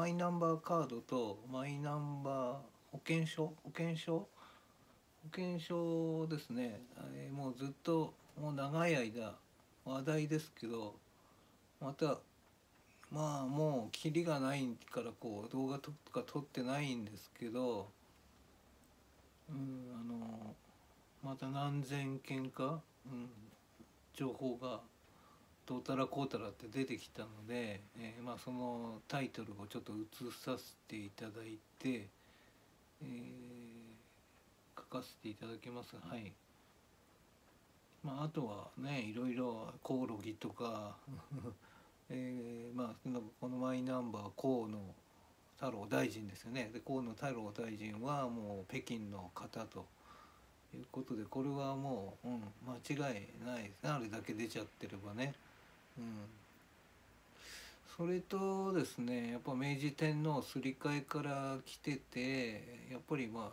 マイナンバーカードとマイナンバー保険証保険証？保険証ですね、えーもうずっともう長い間話題ですけどまたまあもうキリがないからこう動画とか撮ってないんですけどうんあのまた何千件か、うん、情報がどうたらこうたらって出てきたので、えーまあ、そのタイトルをちょっと映させていただいて、えー書かせていただきますはい。まあ、あとはねいろいろコオロギとか、えーまあこのマイナンバー河野太郎大臣ですよねで河野太郎大臣はもう北京の方ということでこれはもう、うん、間違いないですねあれだけ出ちゃってればね。それとですねやっぱ明治天皇すり替えから来ててやっぱりま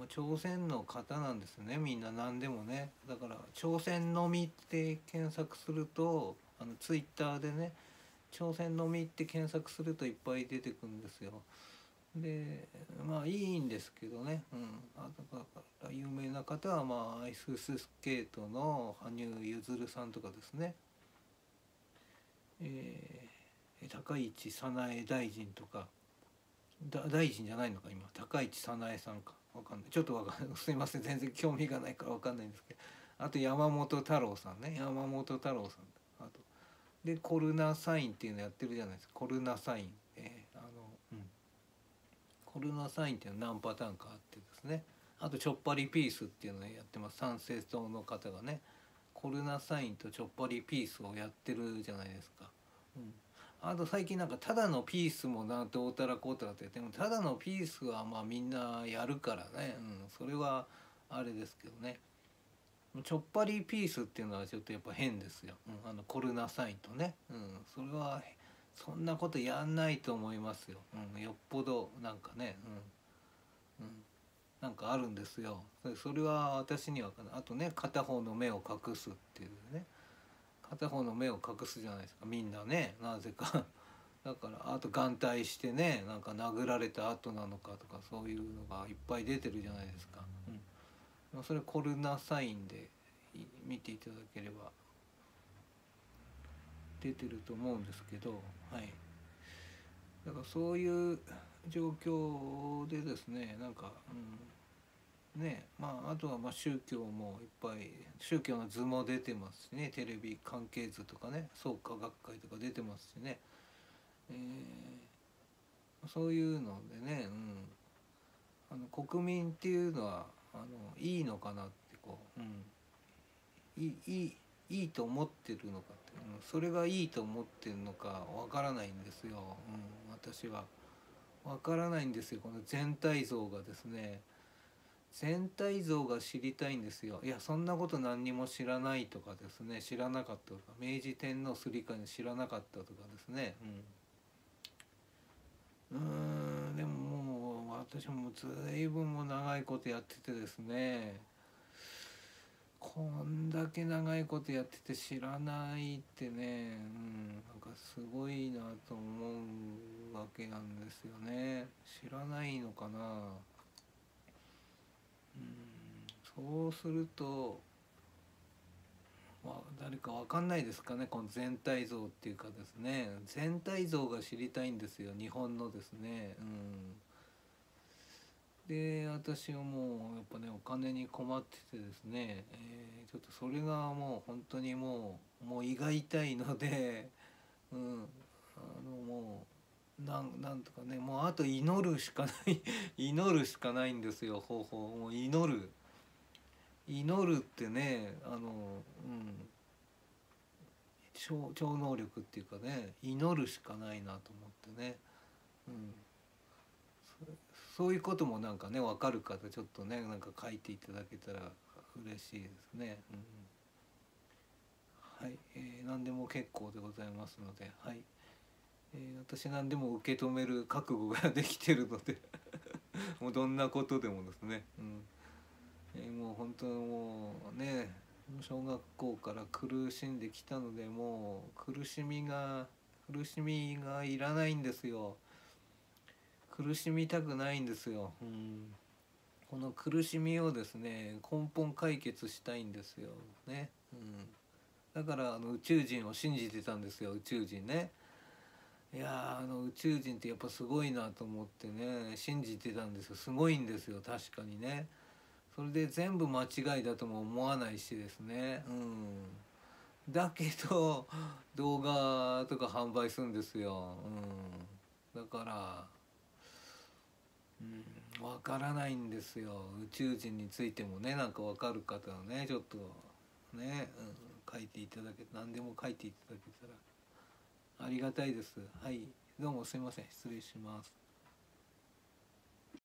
あ、朝鮮の方なんですねみんな。何でもね。だから「朝鮮のみ」って検索するとあのツイッターでね「朝鮮のみ」って検索するといっぱい出てくるんですよ。でまあいいんですけどね、うん、あだから有名な方はまあアイススケートの羽生結弦さんとかですね、えー高市早苗大臣とか大臣じゃないのか今。高市早苗さんか。わかんない。ちょっとわかんない すいません。全然興味がないからわかんないんですけど。あと山本太郎さんね。山本太郎さん。あと。でコルナサインっていうのやってるじゃないですか。コルナサイン、えーあのうん、コルナサインっていうのは何パターンかあってですね。あとちょっぱりピースっていうのをやってます。参政党の方がね。コルナサインとちょっぱりピースをやってるじゃないですか。うん。あと最近なんかただのピースもなどうたらこうたらって言ってもただのピースはまあみんなやるからね、うん、それはあれですけどね。ちょっぱりピースっていうのはちょっとやっぱ変ですよ、うん、あのコルナサインとね、うん、それはそんなことやんないと思いますよ、うん、よっぽどなんかね、うん、なんかあるんですよ。それは私にはあとね片方の目を隠すっていうね。片方の目を隠すじゃないですか。みんなねなぜか。だからあと眼帯してねなんか殴られた後なのかとかそういうのがいっぱい出てるじゃないですか、うん、それコルナサインで見ていただければ。出てると思うんですけどはい。だからそういう状況でですねなんか、うん、ねまああとはまあ宗教もいっぱい宗教の図も出てますしねテレビ関係図とかね創価学会とか出てますしね、えーそういうのでね、うん、あの国民っていうのはあのいいのかなってこう、うん、いいいいと思ってるのか、うん、それがいいと思ってるのかわからないんですよ、うん、私は。わからないんですよ。この全体像がですね。全体像が知りたいんですよ。いやそんなこと何にも知らないとかですね。知らなかったとか。明治天皇すり替えの知らなかったとかですね。うん。うんでももう私もずいぶんも長いことやっててですね。こんだけ長いことやってて知らないってね、うん、なんかすごいなと思うわけなんですよね。知らないのかな。うんそうするとまあ誰かわかんないですかねこの全体像っていうかですね。全体像が知りたいんですよ日本のですね。うん。で私はもうやっぱねお金に困っててですね、えーちょっとそれがもう本当にもうもう胃が痛いので、うん、あのもうなんなんとかねもうあと祈るしかない祈るしかないんですよ方法。もう祈る。祈るってねあのうん超超能力っていうかね祈るしかないなと思ってね。うん。そういうこともなんかね分かる方ちょっとねなんか書いていただけたら嬉しいですね。うん、はい、えー、何でも結構でございますので、はい、えー私何でも受け止める覚悟ができてるので もうどんなことでもですね、うん。えーもう本当もうね小学校から苦しんできたのでもう苦しみが苦しみがいらないんですよ。苦しみたくないんですよ、うん、この苦しみをですね根本解決したいんですよ。ね、うん、だからあの宇宙人を信じてたんですよ。宇宙人ね。いやあの宇宙人ってやっぱすごいなと思ってね信じてたんですよ。すごいんですよ。確かにね。それで全部間違いだとも思わないしですね。うん。だけど動画とか販売するんですよ、うん、だからうん。わからないんですよ。宇宙人についてもねなんかわかる方はねちょっとね、うん、書いていただけ何でも書いていただけたら。ありがたいです。はい。どうもすいません。失礼します。